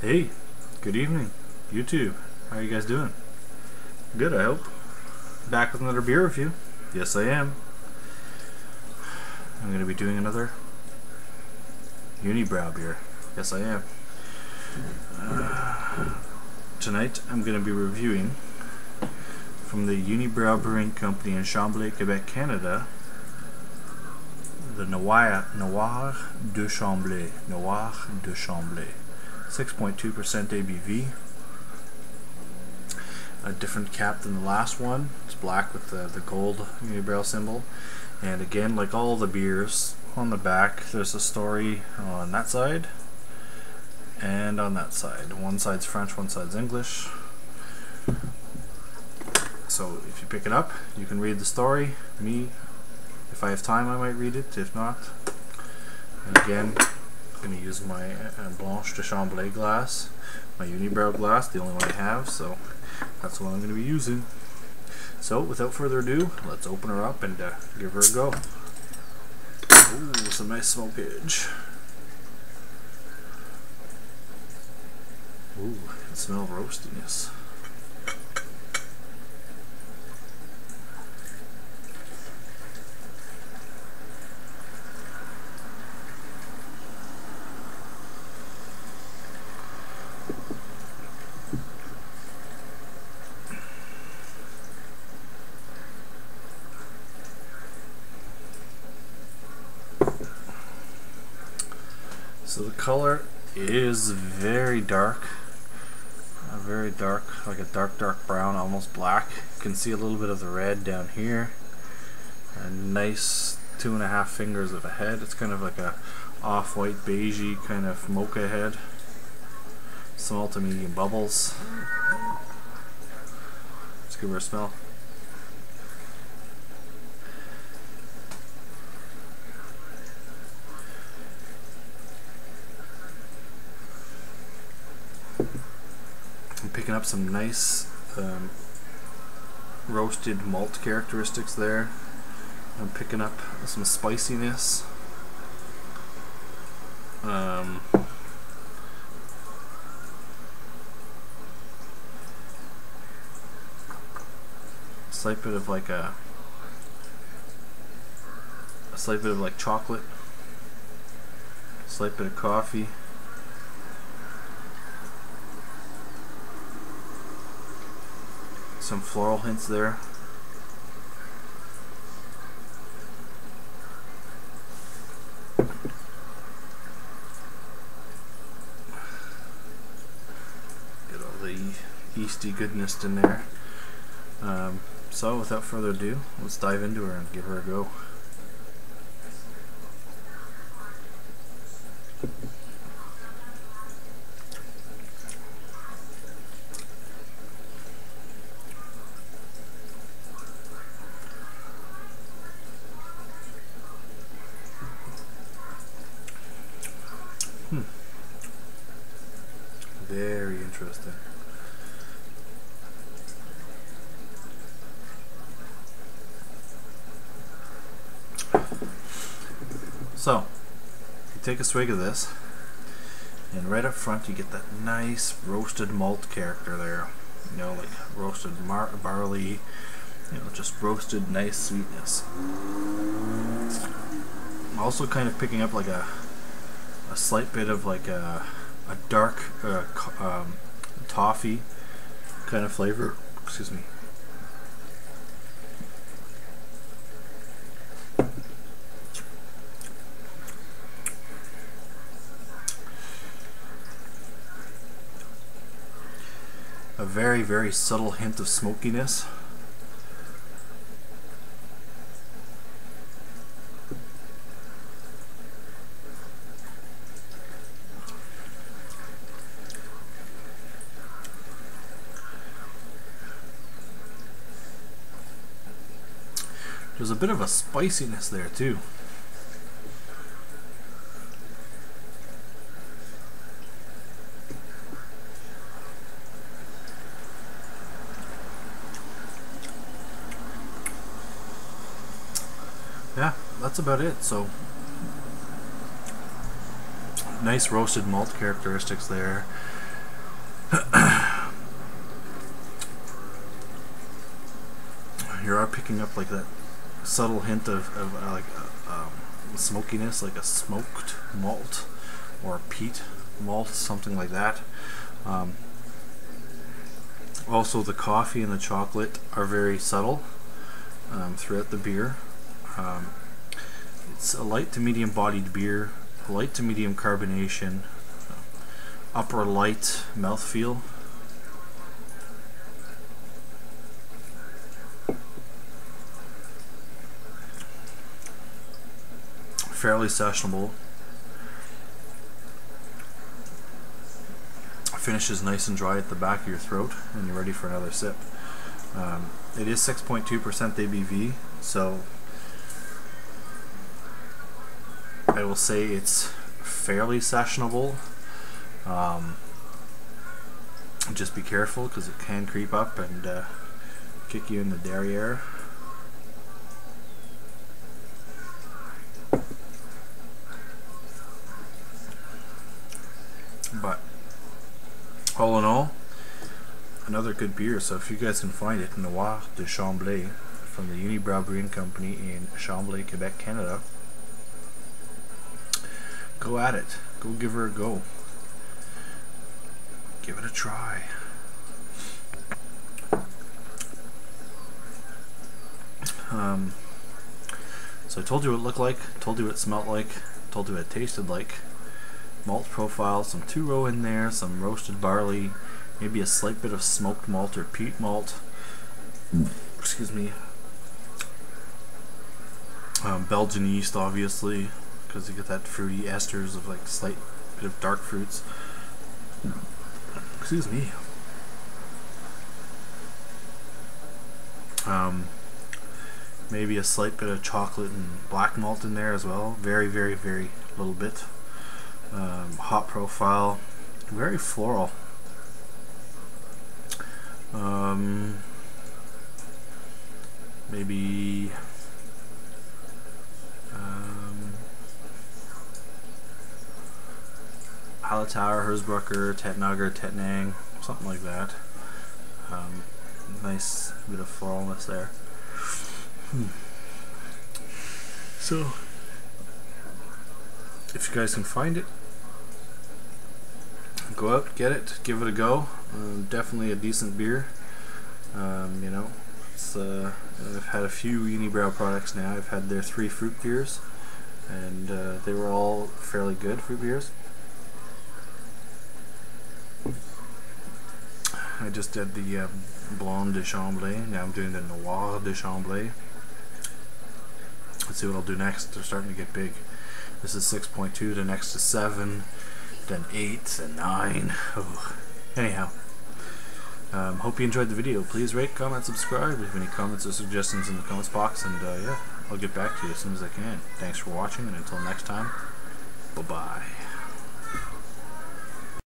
Hey, good evening, YouTube. How are you guys doing? Good, I hope. Back with another beer review. Yes, I am. I'm going to be doing another Unibroue beer. Yes, I am. Uh, tonight, I'm going to be reviewing from the Unibroue Brewing Company in Chambly, Quebec, Canada, the Noir, Noir de Chambly. Noir de Chambly. 6.2% ABV. A different cap than the last one. It's black with the, the gold Unibroue symbol. And again, like all the beers, on the back there's a story on that side and on that side. One side's French, one side's English. So if you pick it up, you can read the story. Me, if I have time, I might read it. If not, and again, going to use my uh, Blanche de Chambly glass, my Unibroue glass, the only one I have, so that's what I'm going to be using. So, without further ado, let's open her up and uh, give her a go. Ooh, some nice smoke edge. Ooh, I can smell roastiness. So the color is very dark, uh, very dark, like a dark dark brown, almost black. You can see a little bit of the red down here. A nice two and a half fingers of a head. It's kind of like a off-white beigey kind of mocha head. Small to medium bubbles. Let's give her a smell. Picking up some nice um, roasted malt characteristics there. I'm picking up some spiciness. Um, slight bit of like a a slight bit of like chocolate, slight bit of coffee. Some floral hints there. Get all the yeasty goodness in there. Um, so without further ado, let's dive into her and give her a go. Very interesting. So, you take a swig of this, and right up front you get that nice roasted malt character there. You know, like roasted barley, you know, just roasted nice sweetness. Also kind of picking up like a a slight bit of like a, a dark uh, um, toffee kind of flavor. Excuse me. A very, very subtle hint of smokiness. There's a bit of a spiciness there too. Yeah, that's about it. So nice roasted malt characteristics there. you are picking up like that subtle hint of, of uh, like uh, um, smokiness, like a smoked malt or peat malt, something like that. Um, also, the coffee and the chocolate are very subtle um, throughout the beer. Um, it's a light to medium bodied beer, light to medium carbonation, upper light mouthfeel. Fairly sessionable. Finishes nice and dry at the back of your throat, and you're ready for another sip. Um, it is 6.2% ABV, so I will say it's fairly sessionable. Um, just be careful because it can creep up and uh, kick you in the derriere. All in all, another good beer. So if you guys can find it, Noir de Chamblay from the Unibroue Brewing Company in Chamblay, Quebec, Canada. Go at it. Go give her a go. Give it a try. Um, so I told you what it looked like, told you what it smelled like, told you what it tasted like. Malt profile, some two row in there, some roasted barley, maybe a slight bit of smoked malt or peat malt. Excuse me. Um, Belgian yeast, obviously, because you get that fruity esters of like slight bit of dark fruits. Excuse me. Um, maybe a slight bit of chocolate and black malt in there as well. Very, very, very little bit. Um, hop profile, very floral. Um, maybe um, Hallertau, Hersbrucker, Tettnanger, Tettnang, something like that. Um, nice bit of floralness there. Hmm. So, if you guys can find it, go out, get it, give it a go. Um, definitely a decent beer. Um, you know, uh, I've had a few Unibroue products now. I've had their three fruit beers, and uh, they were all fairly good fruit beers. I just did the uh, Blonde de Chamblay. Now I'm doing the Noir de Chamblay. Let's see what I'll do next. They're starting to get big. This is 6.2, the next is 7, then 8, and 9. Oh. Anyhow, um, hope you enjoyed the video. Please rate, comment, subscribe. Have any comments or suggestions in the comments box, and uh, yeah, I'll get back to you as soon as I can. Thanks for watching, and until next time, bye-bye.